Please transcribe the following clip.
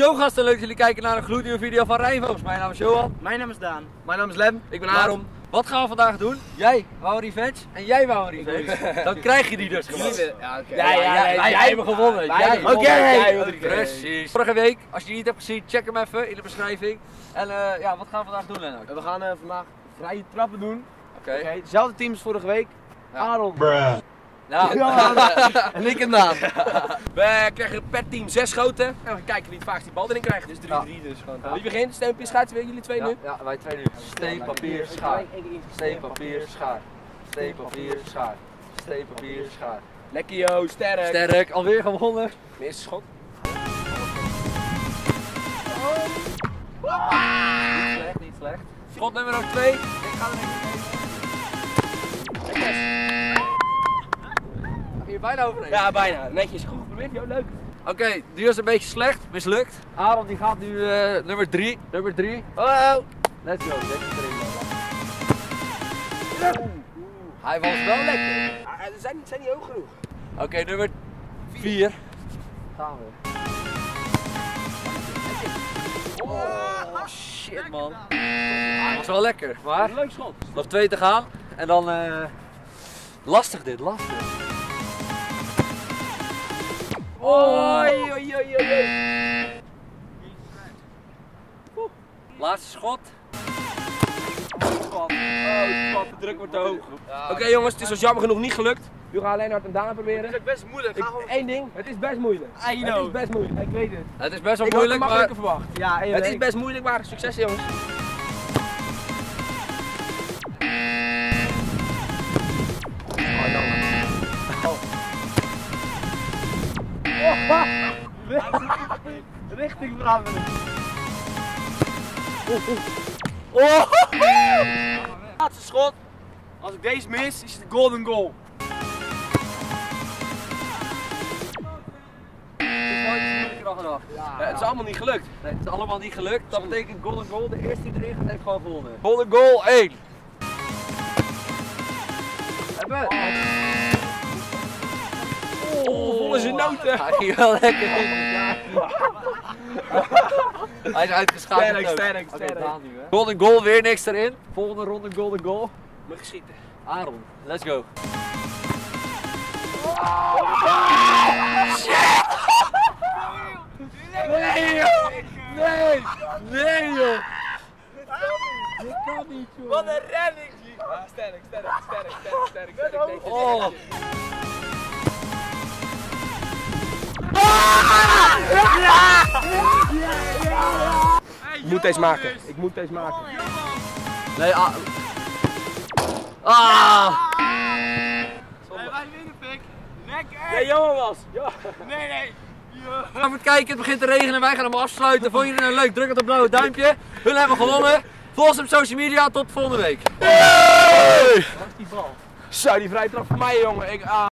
Yo gasten, leuk dat jullie kijken naar een gloednieuwe video van Rijnvoos. Mijn naam is Johan. Mijn naam is Daan. Mijn naam is Lem. Ik ben Aaron. Wat gaan we vandaag doen? Jij wou een revenge en jij wou een revenge. Dan krijg je die dus gewoon. Ja, oké. Ja, ja, ja, wij hebben gewonnen. Wij Jij. hebben gewonnen. Oké. Precies. Vorige week, als je die niet hebt gezien, check hem even in de beschrijving. En eh, ja, wat gaan we vandaag doen, Lennart? We gaan eh, vandaag vrije trappen doen. Oké. Hetzelfde team als vorige week. Ja. Nou, en ik Daan. We krijgen per team zes schoten. En we kijken wie het vaakst die bal erin krijgt. Dus 3-3 Ja. dus gewoon. Ja. Wie begint? Steenpje, schaatsen weer jullie twee ja, nu? ja, wij twee nu. Steen, papier, schaar. Steen, papier, schaar. Steen, papier, schaar. Steen, papier, schaar. Lekker yo, sterk. Sterk, alweer gewonnen. Eerste schot. Niet slecht, niet slecht. Schot nummer 2. Ik ga er even Ga je bijna overheen? Ja, bijna. Netjes. Goed geprobeerd, joh. Leuk. Oké, die was een beetje slecht, mislukt. Aaron die gaat nu eh, nummer 3. Nummer 3. Oh, Let's go, erin. Oeh, Hij was wel lekker. Ah, Ze zijn, niet- zijn niet hoog genoeg. Oké, nummer 4. Gaan we. Oh, shit man. Hij was wel lekker, maar Leuk schot. nog twee te gaan. En dan eh lastig dit, lastig. Oei, oei, oei, oei. Laatste schot. Oh, de druk wordt te hoog. Oké jongens, het is ons jammer genoeg niet gelukt. Nu gaan Lennart en Daan proberen. is best moeilijk. Ik, één ding, het is best moeilijk. I Het is best moeilijk. Ik weet het. Het is best wel Ik had het moeilijk, maar makkelijker verwacht. Ja, Het is best moeilijk, maar succes jongens. Richting veranderen. Laatste schot. Als ik deze mis, is het de golden goal. Ja, het is allemaal niet gelukt. Nee, het is allemaal niet gelukt. Dat betekent golden goal. De eerste die erin gaat heeft gewoon gewonnen. Golden goal 1. Hebben. Noten. Hij ging wel lekker. Hij is uitgeschakeld. Sterk, sterk, sterk. Golden goal, weer niks erin. Volgende ronde golden goal. Moet geschieten. Aaron, let's go. Nee joh! Nee! Nee joh! Dit kan niet joh! Wat een redding! Ja, sterk, sterk, sterk, sterk, sterk, sterk. netjes, Oh! Moet deze maken. Ik moet deze maken. Nee, ah! Ah! wij winnen, pik. Lekker. Ja, Johan was. Ja. Nee, nee. Even kijken, het begint te regenen en wij gaan hem afsluiten. Vond je het nou leuk? Druk op het blauwe duimpje. Hun hebben gewonnen. Volg ons op social media. Tot volgende week. Zo, die vrije trap voor mij, jongen. Ik, ah.